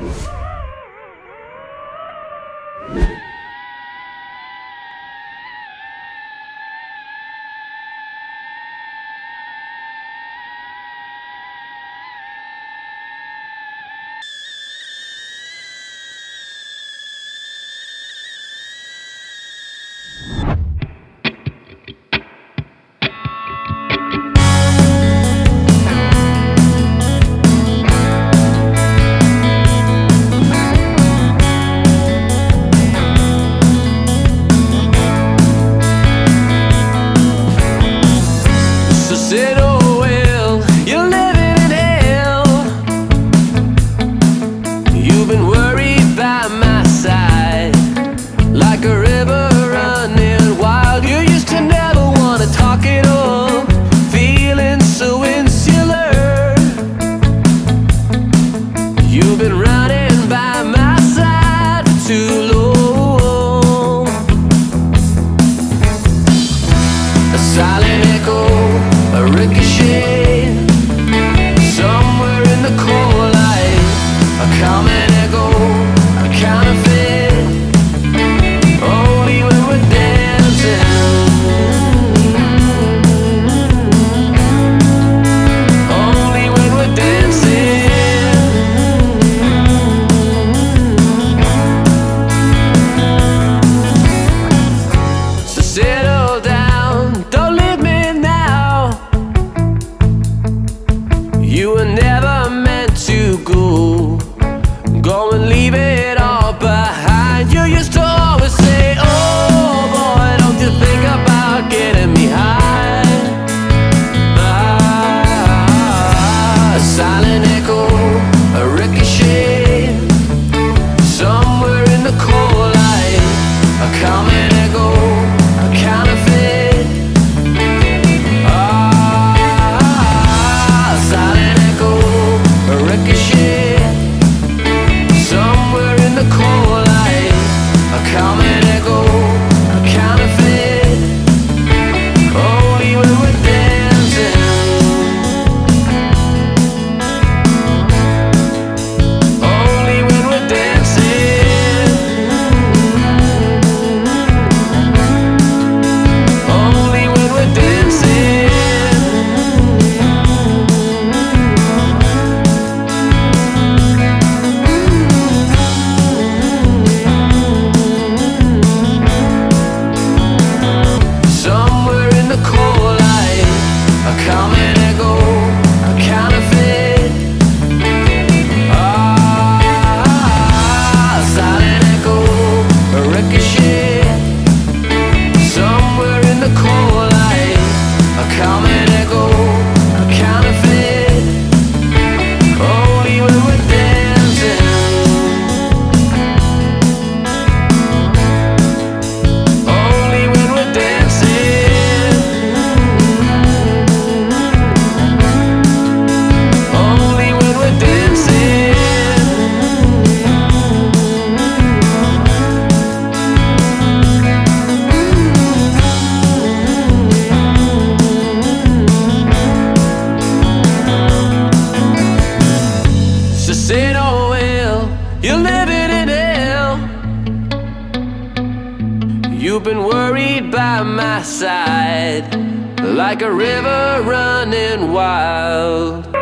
Yeah. by my side like a river. coming You've been worried by my side Like a river running wild.